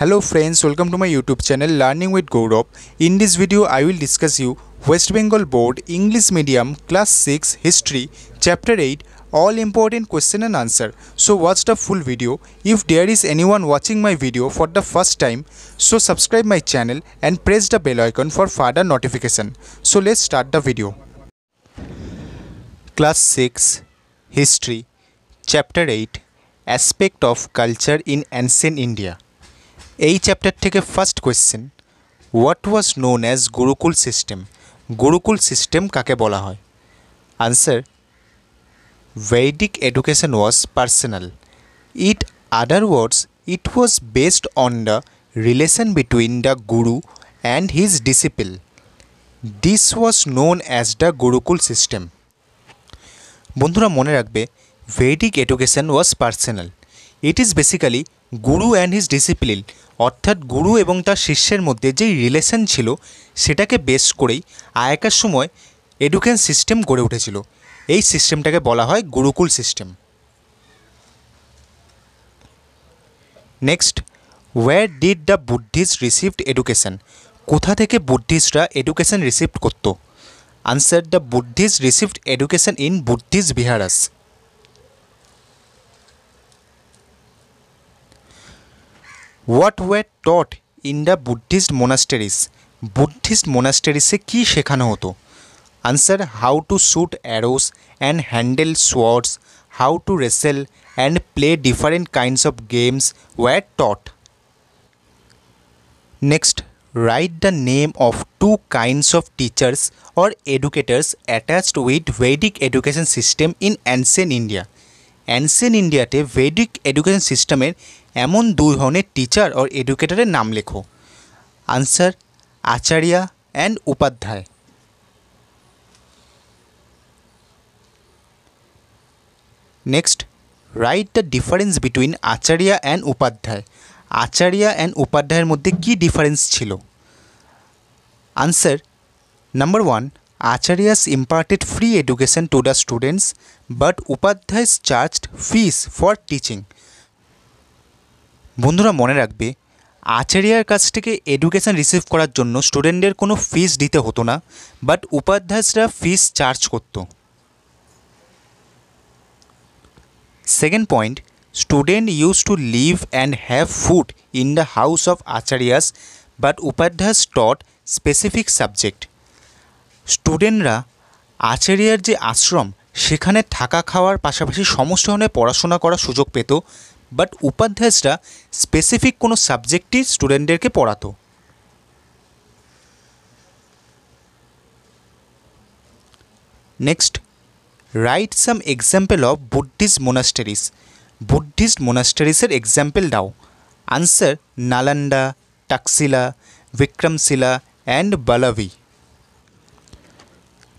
Hello friends, welcome to my YouTube channel Learning with Gaurav. In this video, I will discuss you West Bengal Board English Medium Class 6 History Chapter 8 all important question and answer. So watch the full video. If there is anyone watching my video for the first time, so subscribe my channel and press the bell icon for further notification. So let's start the video. Class 6 History Chapter 8 Aspect of Culture in Ancient India এই chapter থেকে first question what was known as gurukul system gurukul system কাকে বলা হয়? Answer Vedic education was personal it other words it was based on the relation between the guru and his disciple this was known as the gurukul system বন্ধুরা মনে রাখবে Vedic education was personal it is basically guru and his discipline অর্থাৎ গুরু এবং তার শিষ্যের মধ্যে যেই relation ছিল, সেটাকে বেস করেই আগেকার সময় এডুকেশন সিস্টেম গড়ে উঠেছিল। এই সিস্টেমটাকে বলা হয় gurukul system next where did the Buddhist received education কোথা থেকে বুদ্ধিস্টরা এডুকেশন রিসিভড করত? Answer the Buddhist received education in Buddhist viharas what were taught in the Buddhist monasteries Buddhist মোনাস্টারিসে কী শেখানো হতো answer how to shoot arrows and handle swords how to wrestle and play different kinds of games were taught next write the name of two kinds of teachers or educators attached with Vedic education system in ancient India. Ancient ইন্ডিয়াতে Vedic education সিস্টেমের এমন দুই ধরনের teacher ও এডুকেটারের নাম লেখো। Answer Acharya and Upadhyay next write the difference between Acharya and Upadhyay Acharya and উপাধ্যায়ের মধ্যে কী ডিফারেন্স ছিল? Answer number one Acharyas imparted free education to the students but Upadhyays charged fees for teaching বন্ধুরা মনে রাখবে, আচার্যার কাছ থেকে education receive করার জন্য স্টুডেন্টদের কোনো ফিস দিতে হতো না বাট উপাধ্যায়সরা ফিস চার্জ করত। Second point student use to live and have food in the house of Acharyas but Upadhyays taught specific subject স্টুডেন্টরা আচার্যার যে আশ্রম সেখানে থাকা খাওয়ার পাশাপাশি সমস্ত ধরনের পড়াশোনা করার সুযোগ পেত বাট উপাধ্যায়সরা স্পেসিফিক কোনো সাবজেক্টই স্টুডেন্টদেরকে পড়াতো। Next write some example of Buddhist monasteries Buddhist মোনাস্টারিসের example দাও। Answer Nalanda Taxila Vikramashila and Valabhi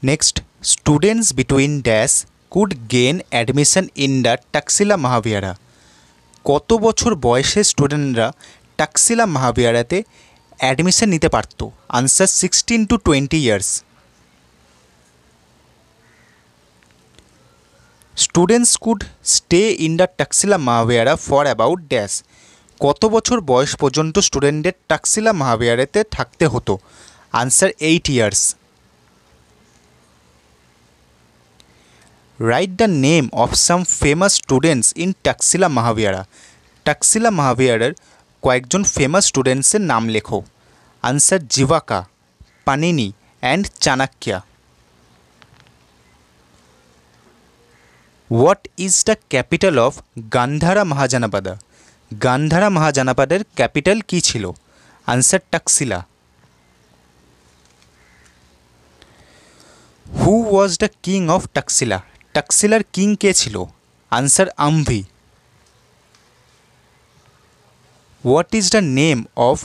next students between dash could gain admission in the Taxila Mahavihara কত বছর বয়সে স্টুডেন্টরা টাকসিলা মহাবিহারাতে অ্যাডমিশন নিতে পারত? Answer sixteen to twenty years students could stay in the Taxila Mahavihara for about dash কত বছর বয়স পর্যন্ত স্টুডেন্টদের টাকসিলা মহাবিহারাতে থাকতে হতো? Answer eight years write the name of some famous students in Taxila Mahavihara Taxila মহাবিহারের কয়েকজন ফেমাস স্টুডেন্টসের নাম লেখো। Answer Jivaka Panini and Chanakya what is the capital of Gandhara Mahajanapada Gandhara মহাজানাপাদের capital কী ছিল? Answer Taxila who was the king of Taxila টাকসিলার king কে ছিল? Answer Ambhi what is the name of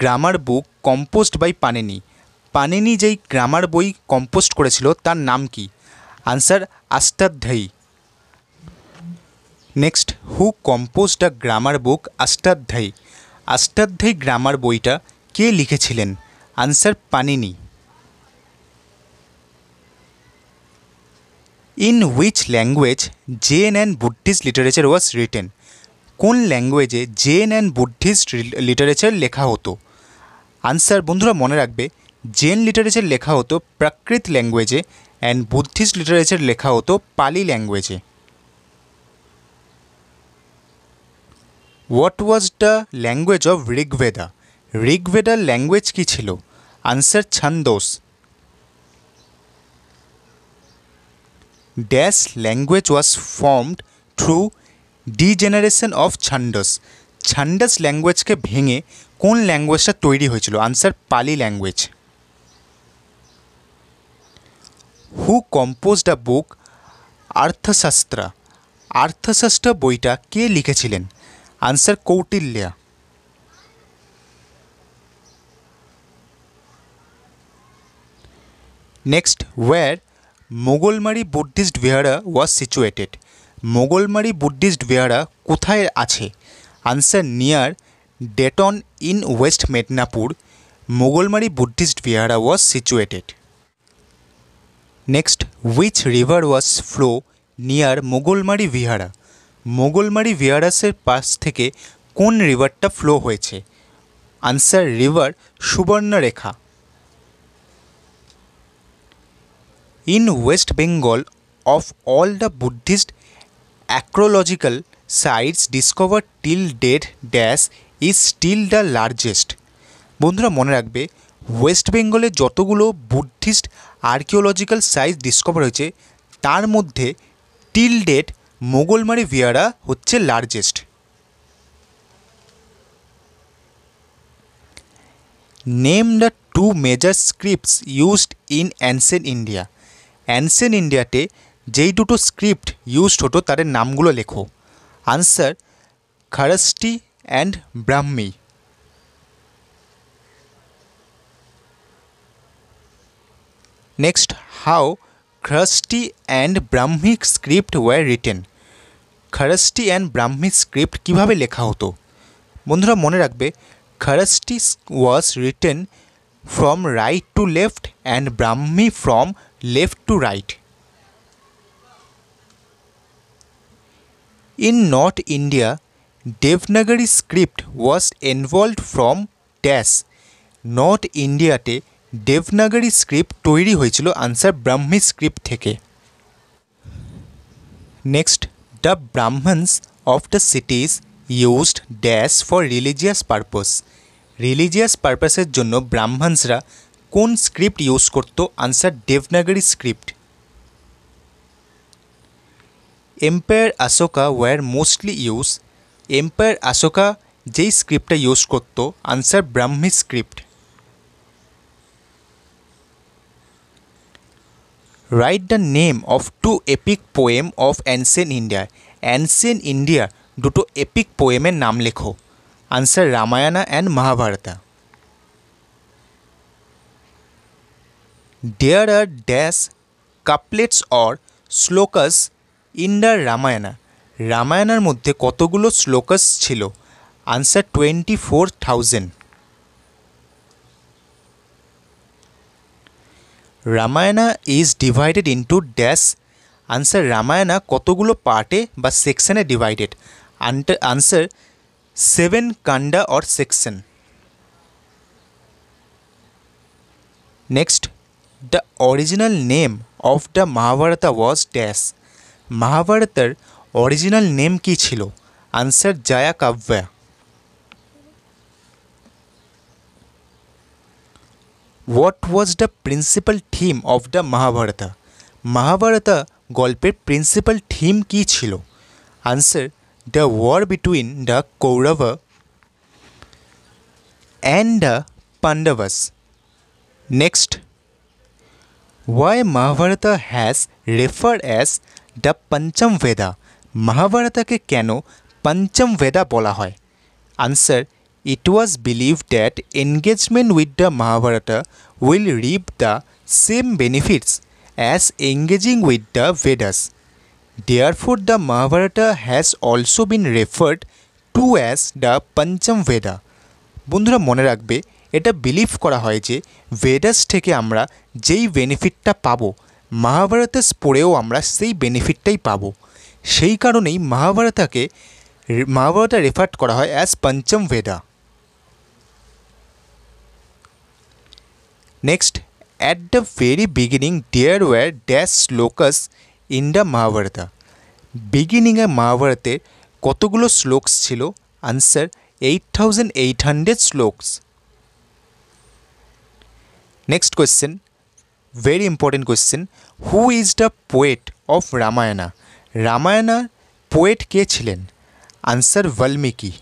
grammar book composed by Panini Panini যেই grammar বই composed করেছিল, তার নাম কি? Answer Ashtadhyayi next who compose the grammar book Ashtadhyayi Ashtadhyayi grammar বইটা কে লিখেছিলেন? Answer Panini In which language Jain and Buddhist literature was written? কোন ল্যাঙ্গুয়েজে জেন অ্যান্ড বুদ্ধিস্ট লিটারেচার লেখা হতো? আনসার বন্ধুরা মনে রাখবে, জেন লিটারেচার লেখা হতো প্রাকৃত ল্যাঙ্গুয়েজে অ্যান্ড বুদ্ধিস্ট লিটারেচার লেখা হতো পালি ল্যাঙ্গুয়েজে। What was the language of Rigveda ঋগ্বেদার language কী ছিল? Answer Chhandas dash language was formed through degeneration of Chhandas Chhandas ল্যাঙ্গুয়েজকে ভেঙে কোন ল্যাঙ্গুয়েজটা তৈরি হয়েছিল? Answer Pali language who compose the book Arthashastra Arthashastra বইটা কে লিখেছিলেন? Answer Kautilya next where Moghalmari Buddhist vihara was situated Moghalmari Buddhist vihara কোথায় আছে? Answer near Dantan in West Medinipur Moghalmari Buddhist vihara was situated next which river was flow near Moghalmari vihara? Moghalmari বিহারাসের পাশ থেকে কোন রিভারটা flow হয়েছে? Answer river Subarnarekha. In West Bengal, of all the Buddhist archaeological sites discovered till date dash is still the largest বন্ধুরা মনে রাখবে West বেঙ্গলে যতগুলো বুদ্ধিস্ট আর্কিওলজিক্যাল সাইট ডিসকভার হয়েছে তার মধ্যে টিল ডেট মোগলমারি ভিয়ারা হচ্ছে largest. Name the two major scripts used in ancient India. Ancient ইন্ডিয়াতে যেই দুটো স্ক্রিপ্ট ইউজড হতো তাদের নামগুলো লেখো। Answer Kharosthi and Brahmi next how Kharosthi and Brahmi script were written Kharosthi and Brahmi script কীভাবে লেখা হতো? বন্ধুরা, মনে রাখবে Kharosthi was written from right to left and Brahmi from left to right. In North India, Devnagari script was involved from dash. North ইন্ডিয়াতে Devanagari script তৈরি হয়েছিল answer Brahmi script থেকে next the Brahmins of the cities used dash for religious purpose religious পারপাসের জন্য ব্রাহ্মণসরা কোন script use করতো? Answer Devanagari script empire Ashoka were mostly use empire Ashoka যেই স্ক্রিপ্টটা ইউজ করতো answer Brahmi script write the name of two epic poem of ancient India ancient India দুটো epic পোয়েমের নাম লেখো। Answer Ramayana and Mahabharata There are dash, couplets or shlokas in the Ramayana রামায়ণার মধ্যে কতগুলো শ্লোকাস ছিল? Answer twenty four thousand Ramayana is divided into dash answer Ramayana কতগুলো পার্টে বা সেকশনে divided answer seven kanda or section next the original name of the Mahabharata was dash মহাভারতের original name কী ছিল? Answer Jaya Kavya what was the principal theme of the Mahabharata Mahabharata গল্পের principal theme কী ছিল? Answer the war between the Kaurava and the Pandavas next why Mahabharata has refer as the Pancham Veda মহাভারতাকে কেন পঞ্চম বেদা বলা হয়? Answer it was believe that engagement with the Mahabharata will reap the same benefits as engaging with the Vedas therefore the Mahabharata has also been referred to as the Pancham Veda বন্ধুরা, মনে রাখবে এটা believe করা হয় যে ভেদাস থেকে আমরা যেই বেনিফিটটা পাবো মহাভারতে পড়েও আমরা সেই বেনিফিটটাই পাবো। সেই কারণেই মহাভারতাকে মহাভারতটা রেফার করা হয় as Pancham Veda next at the very beginning there were dash shlokas in the Mahabharata বিগিনিংয়ে মহাভারতের কতগুলো শ্লোকস ছিল? Answer eight thousand eight hundred shlokas next question very important question who is the poet of Ramayana রামায়ণার poet কে ছিলেন? Answer Valmiki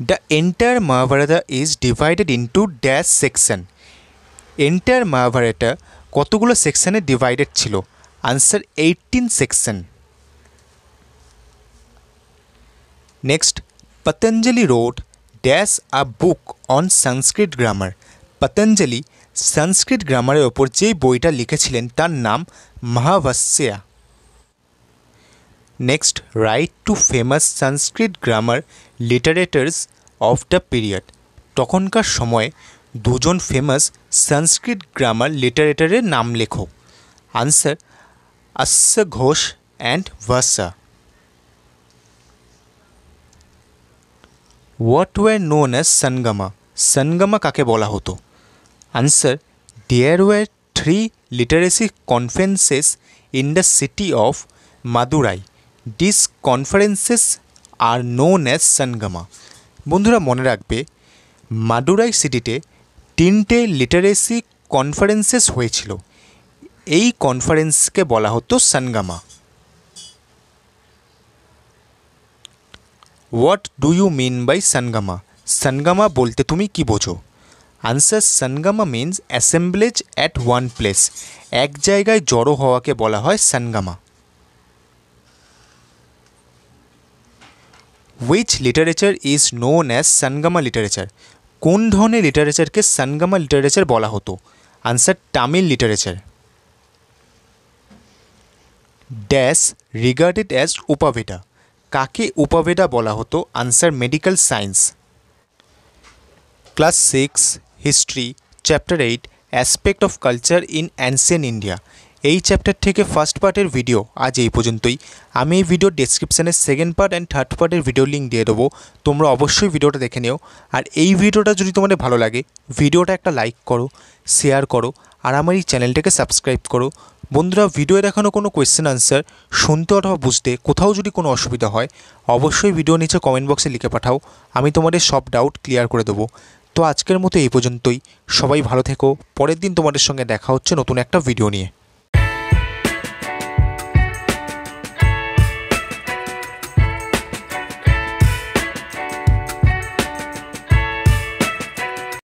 the entire Mahabharata is divided into dash section entire Mahabharata কতগুলো সেকশনে divided ছিল? Answer eighteen section next Patanjali wrote dash a book on Sanskrit grammar Patanjali Sanskrit গ্রামারের ওপর যেই বইটা লিখেছিলেন তার নাম Mahabhashya next write two famous Sanskrit grammar literators of the period তখনকার সময়ে দুজন ফেমাস সংস্কৃত গ্রামার লিটারেটারের নাম লেখো আনসার আস্য Ghosh and Bhasa what were known as Sangama Sangama কাকে বলা হতো? Answer there were three literacy conferences in the city of Madurai these conferences are known as Sangama বন্ধুরা, মনে রাখবে মাদুরাই সিটিতে তিনটে লিটারেসি কনফারেন্সেস হয়েছিল। এই কনফারেন্সকে বলা হতো Sangama what do you mean by Sangama Sangama বলতে তুমি কি বোঝো? Answer Sangama means assemblage at one place এক জায়গায় জড়ো হওয়াকে বলা হয় Sangama which literature is known as Sangama literature কোন ধরনের লিটারেচারকে সনগামা লিটারেচার বলা হতো? Answer Tamil literature dash regarded as Upaveda কাকে উপাভেদা বলা হতো? Answer medical science class six history chapter eight aspect of culture in ancient India এই চ্যাপ্টার থেকে ফার্স্ট পার্টের ভিডিও আজ এই পর্যন্তই। আমি এই ভিডিও ডেসক্রিপশানে সেকেন্ড পার্ট অ্যান্ড থার্ড পার্টের ভিডিও লিঙ্ক দিয়ে দেবো। তোমরা অবশ্যই ভিডিওটা দেখে নিও। আর এই ভিডিওটা যদি তোমাদের ভালো লাগে ভিডিওটা একটা লাইক করো শেয়ার করো, আর আমার এই চ্যানেলটাকে সাবস্ক্রাইব করো। বন্ধুরা ভিডিও দেখানো কোনো কোয়েশ্চেন আনসার শুনতে অথবা বুঝতে কোথাও যদি কোনো অসুবিধা হয়, অবশ্যই ভিডিও নিচে কমেন্ট বক্সে লিখে পাঠাও, আমি তোমাদের সব ডাউট ক্লিয়ার করে দেবো। তো আজকের মতো এই পর্যন্তই। সবাই ভালো থেকো। পরের দিন তোমাদের সঙ্গে দেখা হচ্ছে নতুন একটা ভিডিও নিয়ে।